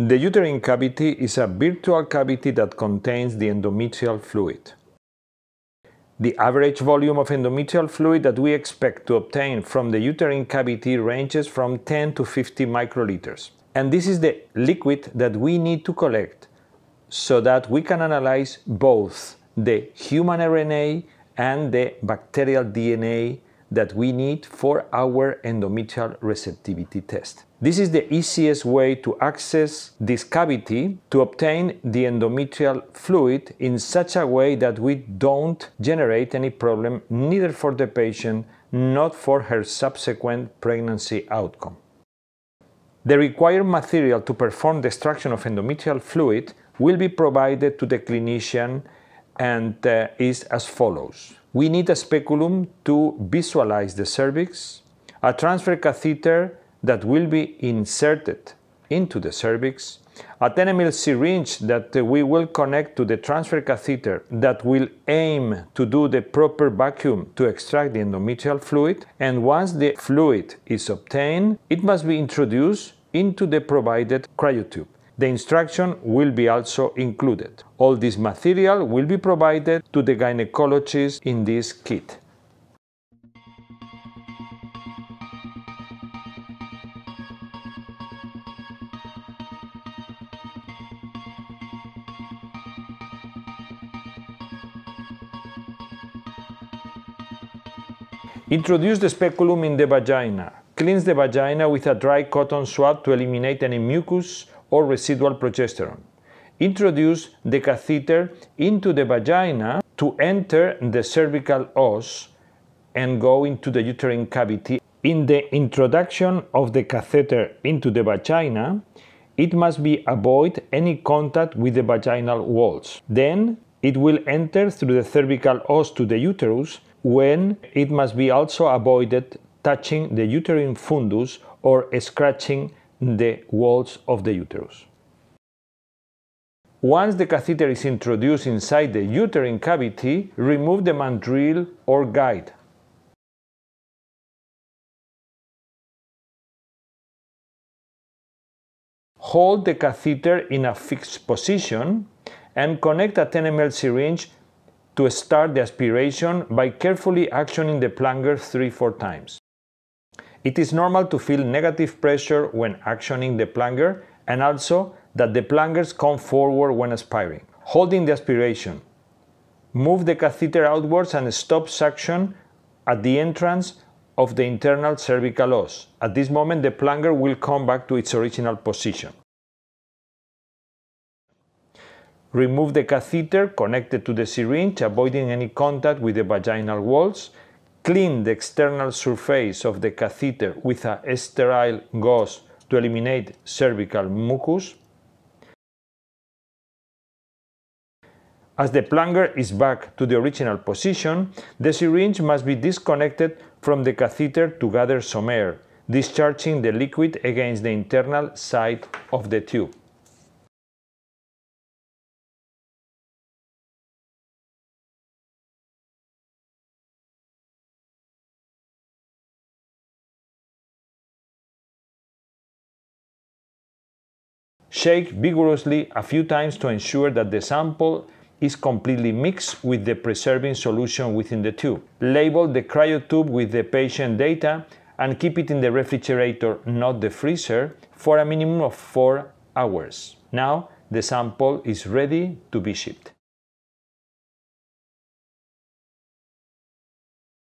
The uterine cavity is a virtual cavity that contains the endometrial fluid. The average volume of endometrial fluid that we expect to obtain from the uterine cavity ranges from 10 to 50 microliters. And this is the liquid that we need to collect so that we can analyze both the human RNA and the bacterial DNA that we need for our endometrial receptivity test. This is the easiest way to access this cavity to obtain the endometrial fluid in such a way that we don't generate any problem neither for the patient not for her subsequent pregnancy outcome. The required material to perform the extraction of endometrial fluid will be provided to the clinician and uh, is as follows. We need a speculum to visualize the cervix, a transfer catheter that will be inserted into the cervix, a 10 ml syringe that we will connect to the transfer catheter that will aim to do the proper vacuum to extract the endometrial fluid, and once the fluid is obtained, it must be introduced into the provided cryotube. The instruction will be also included. All this material will be provided to the gynecologist in this kit. Introduce the speculum in the vagina. Cleanse the vagina with a dry cotton swab to eliminate any mucus or residual progesterone. Introduce the catheter into the vagina to enter the cervical os and go into the uterine cavity. In the introduction of the catheter into the vagina, it must be avoid any contact with the vaginal walls. Then it will enter through the cervical os to the uterus when it must be also avoided touching the uterine fundus or scratching the walls of the uterus. Once the catheter is introduced inside the uterine cavity, remove the mandrel or guide. Hold the catheter in a fixed position and connect a 10 ml syringe to start the aspiration by carefully actioning the plunger 3-4 times. It is normal to feel negative pressure when actioning the plunger and also that the plungers come forward when aspiring. Holding the aspiration. Move the catheter outwards and stop suction at the entrance of the internal cervical os. At this moment the plunger will come back to its original position. Remove the catheter connected to the syringe, avoiding any contact with the vaginal walls. Clean the external surface of the catheter with a sterile gauze to eliminate cervical mucus. As the plunger is back to the original position, the syringe must be disconnected from the catheter to gather some air, discharging the liquid against the internal side of the tube. Shake vigorously a few times to ensure that the sample is completely mixed with the preserving solution within the tube. Label the cryotube with the patient data and keep it in the refrigerator, not the freezer, for a minimum of 4 hours. Now the sample is ready to be shipped.